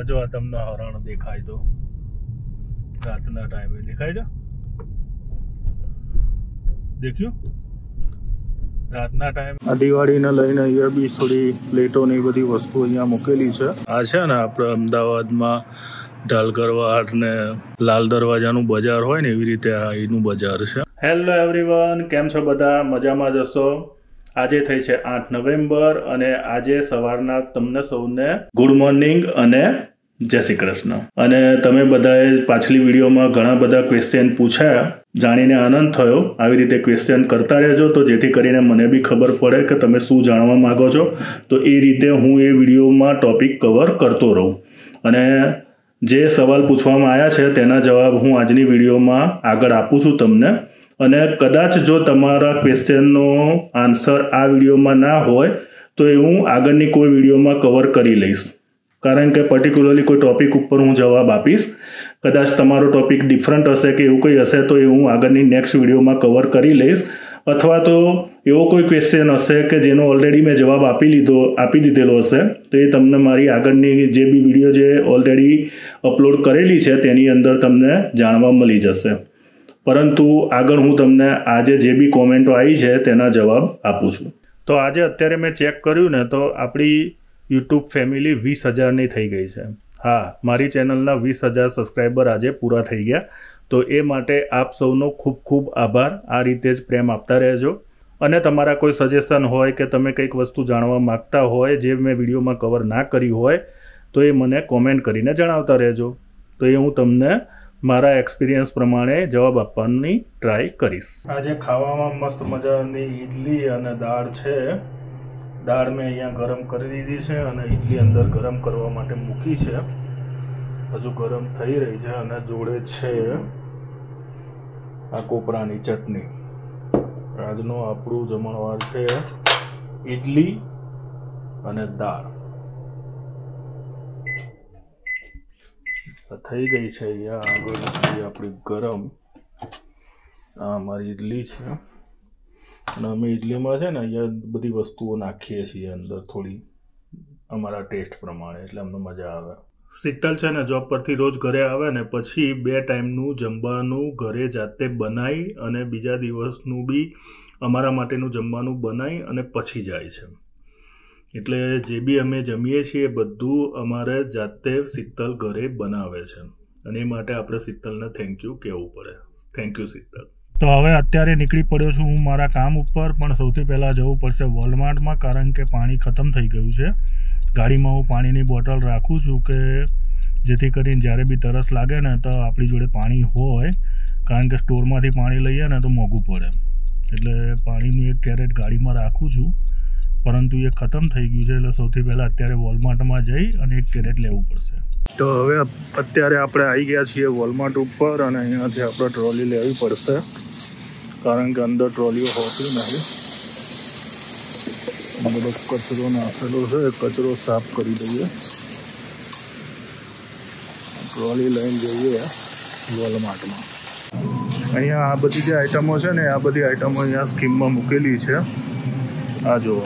જો આ તમને હરણ દેખાય તો. રાતના ટાઈમે દેખાય છે? દેખ્યું? રાતના ટાઈમ આ દિવાળીને લઈને અહીંયા બી થોડી પ્લેટો ને એ બધી વસ્તુ અહીંયા મૂકેલી છે. આ છે ને આપણે અમદાવાદમાં ઢાલગરવાડ ને લાલ દરવાજાનું બજાર હોય ને એવી રીતે આ એનું બજાર છે. હેલો એવરીવન કેમ છો બધા? મજામાં જશો આજે થઈ છે આઠ નવેમ્બર અને આજે સવારના તમને સૌને ગુડ મોર્નિંગ અને જય શ્રી કૃષ્ણ. અને તમે બધાએ પાછલી વિડીયોમાં ઘણા બધા ક્વેશ્ચન પૂછ્યા. જાણીને આનંદ થયો. આવી રીતે ક્વેશ્ચન કરતા રહેજો. તો જેથી કરીને મને બી ખબર પડે કે તમે શું જાણવા માગો છો. તો એ રીતે હું એ વિડીયોમાં ટોપિક કવર કરતો રહું. અને જે સવાલ પૂછવામાં આવ્યા છે તેના જવાબ હું આજની વિડીયોમાં આગળ આપું છું તમને. અને કદાચ જો તમારા ક્વેશ્ચનનો આન્સર આ વિડીયોમાં ના હોય, તો એ હું આગળની કોઈ વિડીયોમાં કવર કરી લઈશ. કારણ કે પર્ટિક્યુલરલી કોઈ ટોપિક ઉપર હું જવાબ આપીશ. કદાચ તમારો ટોપિક ડિફરન્ટ હશે કે એવું કંઈ હશે, તો એ હું આગળની નેક્સ્ટ વિડીયોમાં કવર કરી લઈશ. અથવા તો એવો કોઈ ક્વેશ્ચન હશે કે જેનો ઓલરેડી મેં જવાબ આપી લીધો, આપી દીધેલો હશે, તો એ તમને મારી આગળની જે બી વીડિયો જે ઓલરેડી અપલોડ કરેલી છે, તેની અંદર તમને જાણવા મળી જશે. પરંતુ આગળ હું તમને આજે જે બી કોમેન્ટો આવી છે તેના જવાબ આપું છું. તો આજે અત્યારે મેં ચેક કર્યું ને તો આપણી યુટ્યુબ ફેમિલી વીસ હજારની થઈ ગઈ છે. હા, મારી ચેનલના વીસ હજાર સબસ્ક્રાઈબર આજે પૂરા થઈ ગયા. તો એ માટે આપ સૌનો ખૂબ ખૂબ આભાર. આ રીતે જ પ્રેમ આપતા રહેજો. અને તમારા કોઈ સજેશન હોય કે તમે કંઈક વસ્તુ જાણવા માગતા હોય જે મેં વિડીયોમાં કવર ના કરી હોય, તો એ મને કોમેન્ટ કરીને જણાવતા રહેજો. તો એ હું તમને મારા એક્સપિરિયન્સ પ્રમાણે જવાબ આપવાની ટ્રાય કરીશ. આજે ખાવામાં મસ્ત મજાની ઈડલી અને દાળ છે. દાળ મેં અહીંયા ગરમ કરી દીધી છે અને ઈડલી અંદર ગરમ કરવા માટે મૂકી છે. હજુ ગરમ થઈ રહી છે અને જોડે છે આ કોપરાની ચટણી. આજનો આપણું જમણવાર છે ઈડલી અને દાળ. થઈ ગઈ છે અહીંયા આગળ આપણી ગરમ, આ અમારી ઈડલી છે. અને અમે ઇડલીમાં છે ને અહીંયા બધી વસ્તુઓ નાખીએ છીએ અંદર થોડી, અમારા ટેસ્ટ પ્રમાણે, એટલે અમને મજા આવે. શીતલ છે ને જોબ પરથી રોજ ઘરે આવે ને પછી બે ટાઈમનું જમવાનું ઘરે જાતે બનાવી અને બીજા દિવસનું બી અમારા માટેનું જમવાનું બનાવી અને પછી જાય છે. એટલે જે બી અમે જમીએ છીએ બધું અમારે જાતે શીતલ ઘરે બનાવે છે. અને એ માટે આપણે શીતલને થેન્ક યુ કહેવું પડે. Thank you Sheetal. તો હવે અત્યારે નીકળી પડ્યો છું હું મારા કામ ઉપર, પણ સૌથી પહેલાં જવું પડશે વોલમાર્ટમાં, કારણ કે પાણી ખતમ થઈ ગયું છે. ગાડીમાં હું પાણીની બોટલ રાખું છું કે જેથી કરીને જ્યારે બી તરસ લાગે ને તો આપણી જોડે પાણી હોય, કારણ કે સ્ટોરમાંથી પાણી લઈએ ને તો મોંઘું પડે. એટલે પાણીનું એક કેરેટ ગાડીમાં રાખું છું. પરંતુ એ ખતમ થઈ ગયું છે એટલે સૌથી પહેલાં અત્યારે વોલમાર્ટમાં જઈ અને એક કેરેટ લેવું પડશે. તો હવે અત્યારે આપણે આવી ગયા છીએ વોલમાર્ટ ઉપર અને અહીંયાથી આપણે ટ્રોલી લેવી પડશે. કારણ કે અંદર ટ્રોલીઓ હોતી નથી. બધો કચરો નાખેલો છે. કચરો સાફ કરી દઈએ. ટ્રોલી લઈને જઈએ વોલમાર્ટમાં. અહીંયા આ બધી જે આઈટમો છે ને, આ બધી આઈટમો અહીંયા સ્કીમમાં મૂકેલી છે. આ જુઓ.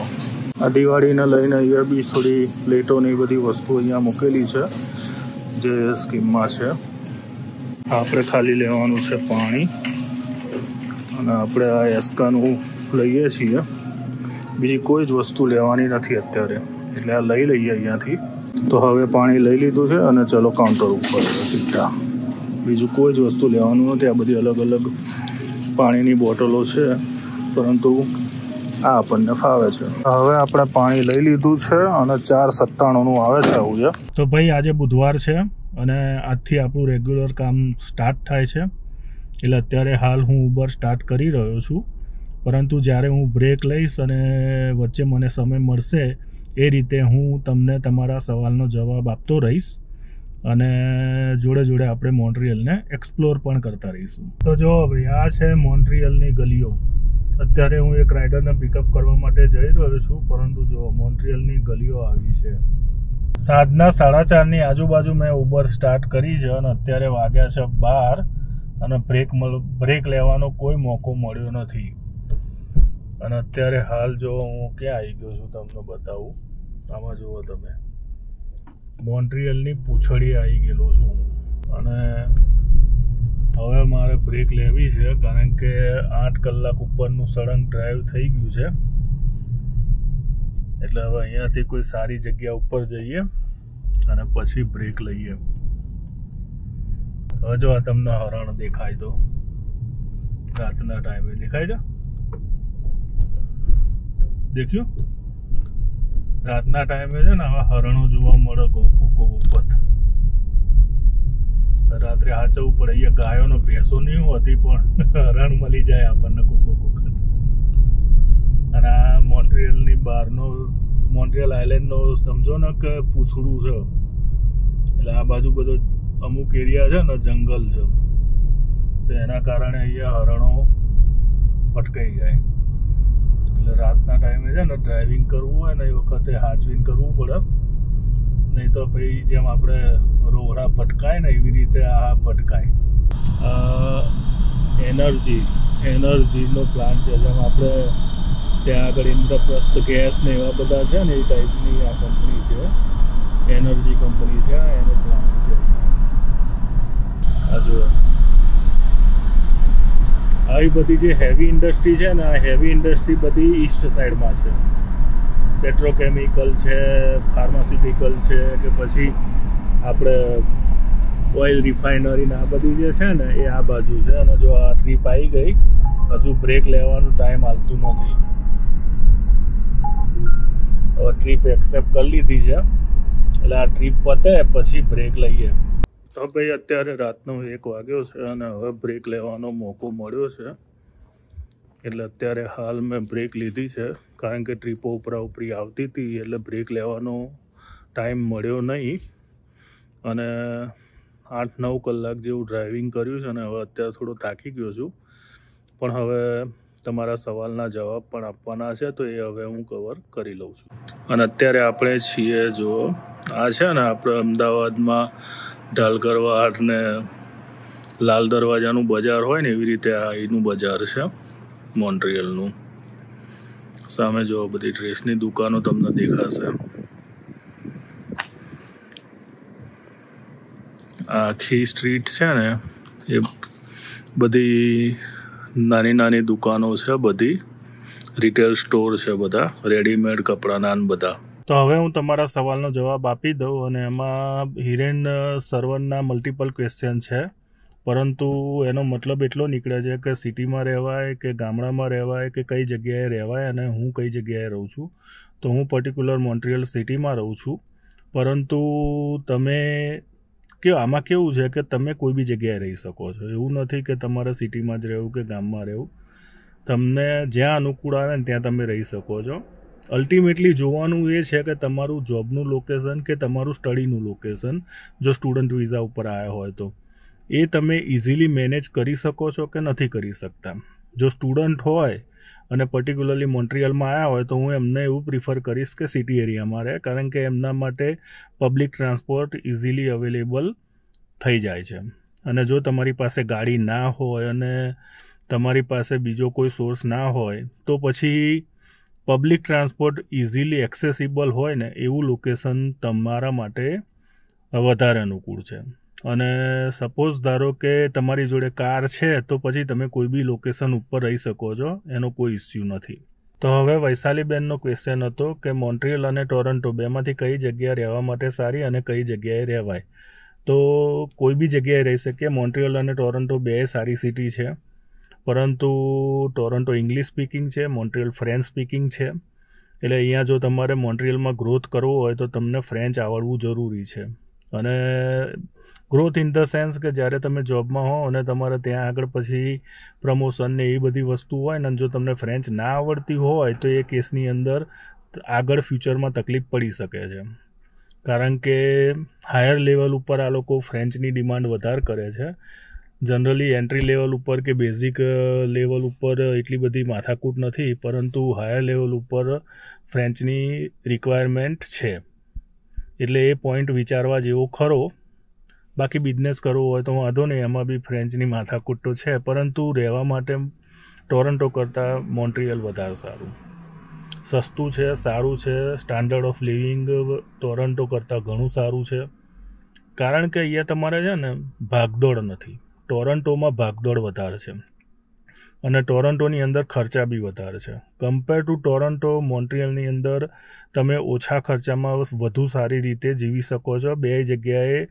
આ દિવાળીને લઈને અહીંયા બી થોડી પ્લેટોની બધી વસ્તુ અહીંયા મૂકેલી છે, જે સ્કીમમાં છે. આપણે ખાલી લેવાનું છે પાણી. અને આપણે આ એસ્કાનું લઈએ છીએ. બીજી કોઈ જ વસ્તુ લેવાની નથી અત્યારે. એટલે આ લઈ લઈએ અહીંયાથી. તો હવે પાણી લઈ લીધું છે અને ચલો કાઉન્ટર ઉપર સીધા. બીજું કોઈ જ વસ્તુ લેવાનું નથી. આ બધી અલગ અલગ પાણીની બોટલો છે. પરંતુ આ આપણને ફાવે છે. હવે આપણે પાણી લઈ લીધું છે અને ચાર સત્તાણુંનું આવે છે આવું તો ભાઈ આજે બુધવાર છે અને આજથી આપણું રેગ્યુલર કામ સ્ટાર્ટ થાય છે. એટલે અત્યારે હાલ હું ઉબર સ્ટાર્ટ કરી રહ્યો છું. પરંતુ જ્યારે હું બ્રેક લઈશ અને વચ્ચે મને સમય મળશે, એ રીતે હું તમને તમારા સવાલનો જવાબ આપતો રહીશ. અને જોડે જોડે આપણે મોન્ટ્રિયલને એક્સપ્લોર પણ કરતા રહીશું. તો જો ભાઈ, આ છે મોન્ટ્રિયલની ગલીઓ. અત્યારે હું એક રાઇડરને પિકઅપ કરવા માટે જઈ રહ્યો છું, પરંતુ જો મોન્ટ્રિયલની ગલીઓ આવી છે. સાંજના સાડા ચારની આજુબાજુ મેં ઉબર સ્ટાર્ટ કરી છે અને અત્યારે વાગ્યા છે બાર અને બ્રેક મળ બ્રેક લેવાનો કોઈ મોકો મળ્યો નથી. અને અત્યારે હાલ જો હું ક્યાં આવી ગયો છું તમને બતાવું. આમાં જુઓ તમે. મોન્ટ્રિયલની પૂંછડી આવી ગયેલો છું હું. બ્રેક લેવી છે, કારણ કે આઠ કલાક ઉપરનું સળંગ ડ્રાઈવ થઈ ગયું છે. એટલે હવે અહીંયાથી કોઈ સારી જગ્યા ઉપર જઈએ અને પછી બ્રેક લઈએ. હવે જો આ તમને હરણ દેખાય તો. રાતના ટાઈમે દેખાય છે? દેખ્યું? રાતના ટાઈમે છે ને આવા હરણો જોવા મળે કોકો હાચવવું પડે. અહીંયા ગાયોનો ભેંસો નહીં હોતી, પણ હરણ મળી જાય આપણને કોકો વખત અને આ મોન્ટ્રિયલની બહારનો, મોન્ટ્રિયલ આઇલેન્ડનો સમજો ને કે પૂછડું છે. એટલે આ બાજુ બધો અમુક એરિયા છે ને, જંગલ છે. તો એના કારણે અહીંયા હરણો ભટકાઈ જાય. એટલે રાતના ટાઈમે છે ને, ડ્રાઇવિંગ કરવું હોય ને એ વખતે હાચવીને કરવું પડે. નહીં તો પછી જેમ આપણે રોડા ભટકાય ને એવી રીતે આ ભટકાય. એનર્જી, એનર્જીનો પ્લાન્ટ છે. જેમ આપણે ત્યાં આગળ ઇન્દ્રપ્રસ્થ ગેસ ને એવા બધા છે ને એ ટાઈપની આ કંપની છે. એનર્જી કંપની છે એનો પ્લાન્ટ છે. આ જુઓ. આવી બધી જે હેવી ઇન્ડસ્ટ્રી છે ને, આ હેવી ઇન્ડસ્ટ્રી બધી ઈસ્ટ સાઈડમાં છે. પેટ્રોકેમિકલ છે ફાર્માસ્યુટિકલ છે કે પછી આપણે ઓઇલ રિફાઇનરીને આ બધી જે છે ને, એ આ બાજુ છે. અને જો આ ટ્રીપ આવી ગઈ, હજુ બ્રેક લેવાનું ટાઈમ આવતું નથી. હવે ટ્રીપ એક્સેપ્ટ કરી લીધી છે. એટલે આ ટ્રીપ પતે, પછી બ્રેક લઈએ. તો ભાઈ અત્યારે રાતનો એક વાગ્યો છે અને હવે બ્રેક લેવાનો મોકો મળ્યો છે. એટલે અત્યારે હાલ મેં બ્રેક લીધી છે. કારણ કે ટ્રીપો ઉપરા ઉપરી આવતી હતી, એટલે બ્રેક લેવાનો ટાઈમ મળ્યો નહીં. અને આઠ નવ કલાક જેવું ડ્રાઇવિંગ કર્યું છે અને હવે અત્યારે થોડો થાકી ગયો છું. પણ હવે તમારા સવાલના જવાબ પણ આપવાના છે, તો એ હવે હું કવર કરી લઉં છું. અને અત્યારે આપણે છીએ જો, આ છે ને આપણે અમદાવાદમાં ઢાલકરવાડ ને લાલ દરવાજાનું બજાર હોય ને એવી રીતે આ એનું બજાર છે મોન્ટ્રિયલનું સામે જો બધી ડ્રેસની દુકાનો તમને દેખાશે. આખી સ્ટ્રીટ છે ને, એ બધી નાની નાની દુકાનો છે, બધી રિટેલ સ્ટોર છે બધા રેડીમેડ કપડાના બધા. તો હવે હું તમારા સવાલનો જવાબ આપી દઉં અને એમાં હિરેન સર્વનના મલ્ટિપલ ક્વેશ્ચન છે. પરંતુ એનો મતલબ એટલો નીકળે છે કે સિટીમાં રહેવાય કે ગામડામાં રહેવાય કે કઈ જગ્યાએ રહેવાય અને હું કઈ જગ્યાએ રહું છું. તો હું પર્ટિક્યુલર મોન્ટ્રિયલ સિટીમાં રહું છું. પરંતુ તમે કે આમાં કેવું છે કે તમે કોઈ બી જગ્યાએ રહી શકો છો? એવું નથી કે તમારે સિટીમાં જ રહેવું કે ગામમાં રહેવું. તમને જ્યાં અનુકૂળ આવે ને ત્યાં તમે રહી શકો છો. અલ્ટિમેટલી જોવાનું એ છે કે તમારું જોબનું લોકેશન કે તમારું સ્ટડીનું લોકેશન જો સ્ટુડન્ટ વિઝા ઉપર આવ્યા હોય તો. એ તમે ઇઝીલી મેનેજ કરી શકો છો કે નથી કરી શકતા. જો સ્ટુડન્ટ હોય અને પર્ટિક્યુલરલી મોન્ટ્રિયલમાં આવ્યા હોય તો હું એમને એવું પ્રિફર કરીશ કે સિટી એરિયામાં રહે, કારણ કે એમના માટે પબ્લિક ટ્રાન્સપોર્ટ ઇઝીલી અવેલેબલ થઈ જાય છે. અને જો તમારી પાસે ગાડી ના હોય અને તમારી પાસે બીજો કોઈ સોર્સ ના હોય, તો પછી પબ્લિક ટ્રાન્સપોર્ટ ઇઝીલી એક્સેસિબલ હોય ને, એવું લોકેશન તમારા માટે વધારે અનુકૂળ છે. અને સપોઝ ધારો કે તમારી જોડે કાર છે, તો પછી તમે કોઈ બી લોકેશન ઉપર રહી શકો છો, એનો કોઈ ઇસ્યુ નથી. તો હવે વૈશાલીબેનનો ક્વેશ્ચન હતો કે મોન્ટ્રિયલ અને ટોરન્ટો બેમાંથી કઈ જગ્યા રહેવા માટે સારી અને કઈ જગ્યાએ રહેવાય? તો કોઈ બી જગ્યાએ રહી શકીએ મોન્ટ્રિયલ અને ટોરન્ટો બે સારી સિટી છે. પરંતુ ટોરન્ટો ઇંગ્લિશ સ્પીકિંગ છે, મોન્ટ્રિયલ ફ્રેન્ચ સ્પીકિંગ છે. એટલે અહીંયા જો તમારે મોન્ટ્રિયલમાં ગ્રોથ કરવો હોય તો તમને ફ્રેન્ચ આવડવું જરૂરી છે. અને ગ્રોથ ઇન ધ સેન્સ કે જ્યારે તમે જોબમાં હો અને તમારે ત્યાં આગળ પછી પ્રમોશન ને એ બધી વસ્તુ હોય ને જો તમને ફ્રેન્ચ ના આવડતી હોય તો એ કેસની અંદર આગળ ફ્યુચરમાં તકલીફ પડી શકે છે. કારણ કે હાયર લેવલ ઉપર આ લોકો ફ્રેન્ચની ડિમાન્ડ વધારે કરે છે. જનરલી એન્ટ્રી લેવલ ઉપર કે બેઝિક લેવલ ઉપર એટલી બધી માથાકૂટ નથી, પરંતુ હાયર લેવલ ઉપર ફ્રેન્ચની રિક્વાયરમેન્ટ છે. એટલે એ પોઈન્ટ વિચારવા જેવો ખરો. બાકી બિઝનેસ કરવો હોય તો વાંધો નહીં, એમાં બી ફ્રેન્ચની માથાકૂટ તો છે, પરંતુ રહેવા માટે ટોરન્ટો કરતાં મોન્ટ્રિયલ વધારે સારું. સસ્તું છે, સારું છે સ્ટાન્ડર્ડ ઓફ લિવિંગ ટોરન્ટો કરતાં ઘણું સારું છે. કારણ કે અહીંયા તમારે છે ને ભાગદોડ નથી. ટોરન્ટોમાં ભાગદોડ વધારે છે. અને ટોરન્ટોની અંદર ખર્ચા બી વધારે છે. કમ્પેર ટુ ટોરન્ટો મોન્ટ્રિયલની અંદર તમે ઓછા ખર્ચામાં વધુ સારી રીતે જીવી શકો છો. બે જગ્યાએ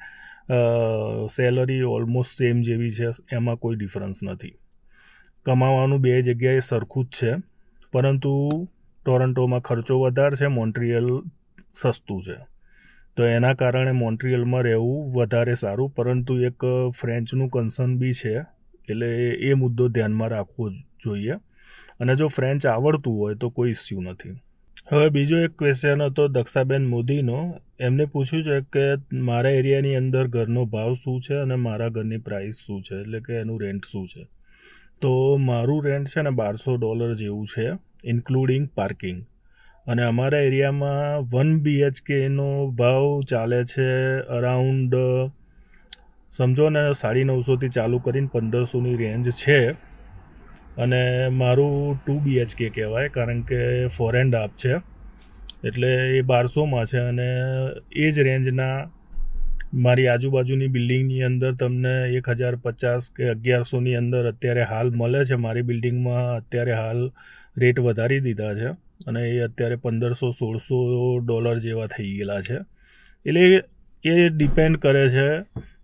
સેલરી ઓલમોસ્ટ સેમ જેવી છે, એમાં કોઈ ડિફરન્સ નથી. કમાવાનું બે જગ્યાએ સરખું જ છે, પરંતુ ટોરન્ટોમાં ખર્ચો વધારે છે, મોન્ટ્રિયલ સસ્તું છે. તો એના કારણે મોન્ટ્રિયલમાં રહેવું વધારે સારું, પરંતુ એક ફ્રેન્ચનું કન્સર્ન બી છે, એટલે એ મુદ્દો ધ્યાનમાં રાખવો જોઈએ. અને જો ફ્રેન્ચ આવડતું હોય તો કોઈ ઇસ્યુ નથી. હવે બીજો એક ક્વેશ્ચન હતો દક્ષાબેન મોદીનો. એમને પૂછ્યું છે કે મારા એરિયાની અંદર ઘરનો ભાવ શું છે અને મારા ઘરની પ્રાઇસ શું છે? એટલે કે એનું રેન્ટ શું છે? તો મારું રેન્ટ છે ને બારસો ડોલર જેવું છે ઇન્ક્લુડિંગ પાર્કિંગ અને અમારા એરિયામાં વન બીએચકેનો ભાવ ચાલે છે અરાઉન્ડ સમજો ને સાડી નવસોથી ચાલુ કરીને પંદરસોની રેન્જ છે. અને મારું ટુ બીએચકે કહેવાય, કારણ કે ફોર એન્ડ હાફ છે. એટલે એ બારસોમાં છે અને એ જ રેન્જના મારી આજુબાજુની બિલ્ડિંગની અંદર તમને એક હજાર પચાસ કે અગિયારસોની અંદર અત્યારે હાલ મળે છે. મારી બિલ્ડિંગમાં અત્યારે હાલ રેટ વધારી દીધા છે અને એ અત્યારે પંદરસો સોળસો ડોલર જેવા થઈ ગયેલા છે. એટલે એ ડિપેન્ડ કરે છે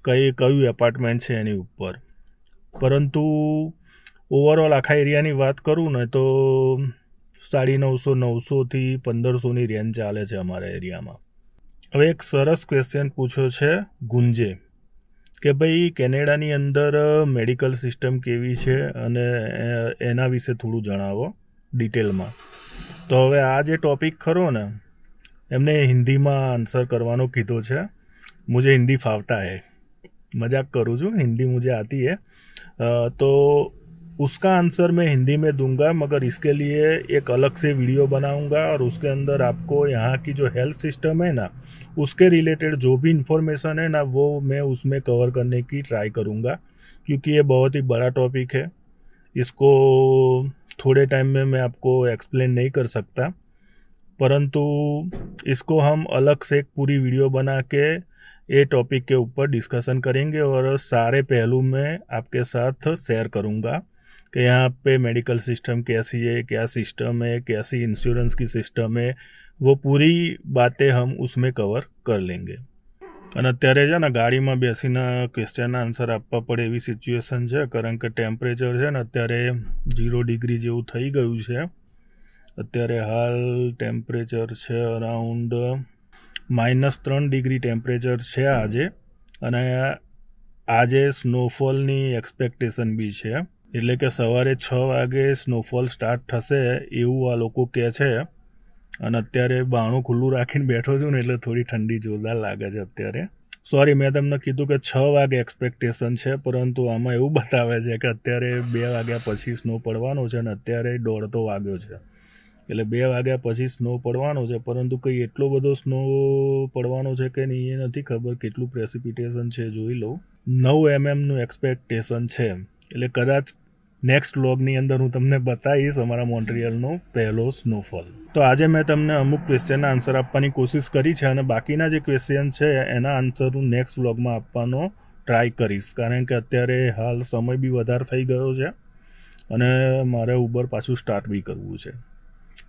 કઈ, કયું એપાર્ટમેન્ટ છે એની ઉપર. પરંતુ ઓવરઓલ આખા એરિયાની વાત કરું ને તો સાડી નવસો નવસોથી પંદરસોની રેન્જ ચાલે છે અમારા એરિયામાં હવે એક સરસ ક્વેશ્ચન પૂછ્યો છે ગુંજે કે ભાઈ કેનેડાની અંદર મેડિકલ સિસ્ટમ કેવી છે અને એના વિશે થોડું જણાવો ડિટેલમાં તો હવે આ જે ટૉપિક ખરો ને, એમને હિન્દીમાં આન્સર કરવાનો કીધો છે. મુજે હિન્દી ફાવતા હે. મજાક કરું છું, હિન્દી મુજે આતી હે. તો उसका आंसर मैं हिंदी में दूँगा, मगर इसके लिए एक अलग से वीडियो बनाऊँगा और उसके अंदर आपको यहाँ की जो हेल्थ सिस्टम है ना, उसके रिलेटेड जो भी इंफॉर्मेशन है ना, वो मैं उसमें कवर करने की ट्राई करूँगा, क्योंकि ये बहुत ही बड़ा टॉपिक है। इसको थोड़े टाइम में मैं आपको एक्सप्लेन नहीं कर सकता, परंतु इसको हम अलग से एक पूरी वीडियो बना के ये टॉपिक के ऊपर डिस्कशन करेंगे और सारे पहलू मैं आपके साथ शेयर करूँगा। कि यहाँ पे मेडिकल सिस्टम कैसी है क्या सिस्टम है कैसी इंश्योरेंस की सिस्टम है वो પૂરી બાતે હમ ઉસમે કવર કર લેંગે અને અત્યારે છે ને ગાડીમાં બેસીને ક્વેશ્ચનના આન્સર આપવા પડે એવી સિચ્યુએશન છે કારણ કે ટેમ્પરેચર છે ને અત્યારે ઝીરો ડિગ્રી જેવું થઈ ગયું છે અત્યારે હાલ ટેમ્પરેચર છે અરાઉન્ડ માઇનસ ત્રણ ડિગ્રી ટેમ્પરેચર છે આજે અને આજે સ્નોફોલની એક્સપેક્ટેશન બી છે એટલે કે સવારે છ વાગે સ્નોફોલ સ્ટાર્ટ થશે એવું આ લોકો કહે છે. અને અત્યારે બાણું ખુલ્લું રાખીને બેઠો છું ને એટલે થોડી ઠંડી જોરદાર લાગે છે અત્યારે. સોરી મેં તમને કીધું કે છ વાગે એક્સપેક્ટેશન છે, પરંતુ આમાં એવું બતાવે છે કે અત્યારે બે વાગ્યા પછી સ્નો પડવાનો છે અને અત્યારે દોઢતો વાગ્યો છે. એટલે બે વાગ્યા પછી સ્નો પડવાનો છે, પરંતુ કંઈ એટલો બધો સ્નો પડવાનો છે કે નહીં એ નથી ખબર કેટલું પ્રેસિપિટેશન છે જોઈ લઉં. નવ એમએમનું એક્સપેક્ટેશન છે. એટલે કદાચ નેક્સ્ટ વ્લોગની અંદર હું તમને બતાવીશ અમારા મોન્ટ્રિયલનો પહેલો સ્નોફોલ તો આજે મેં તમને અમુક ક્વેશ્ચનના આન્સર આપવાની કોશિશ કરી છે અને બાકીના જે ક્વેશ્ચન છે એના આન્સર હું નેક્સ્ટ વ્લોગમાં આપવાનો ટ્રાય કરીશ. કારણ કે અત્યારે હાલ સમય બી વધારે થઈ ગયો છે અને મારે ઉબર પાછું સ્ટાર્ટ બી કરવું છે.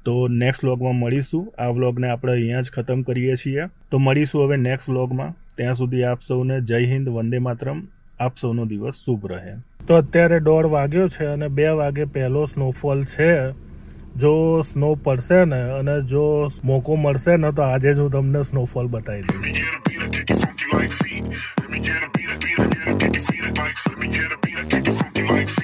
તો નેક્સ્ટ વ્લોગમાં મળીશું. આ વ્લોગને આપણે અહીંયા જ ખતમ કરીએ છીએ. તો મળીશું હવે નેક્સ્ટ વ્લોગમાં ત્યાં સુધી આપ સૌને જય હિન્દ, વંદે માતરમ. આપ સૌનો દિવસ શુભ રહે. તો અત્યારે દોઢ વાગ્યો છે અને બે વાગે પહેલો સ્નોફોલ છે જો સ્નો પડશે ને અને જો મોકો મળશે ને તો આજે જ હું તમને સ્નોફોલ બતાવી dઈશ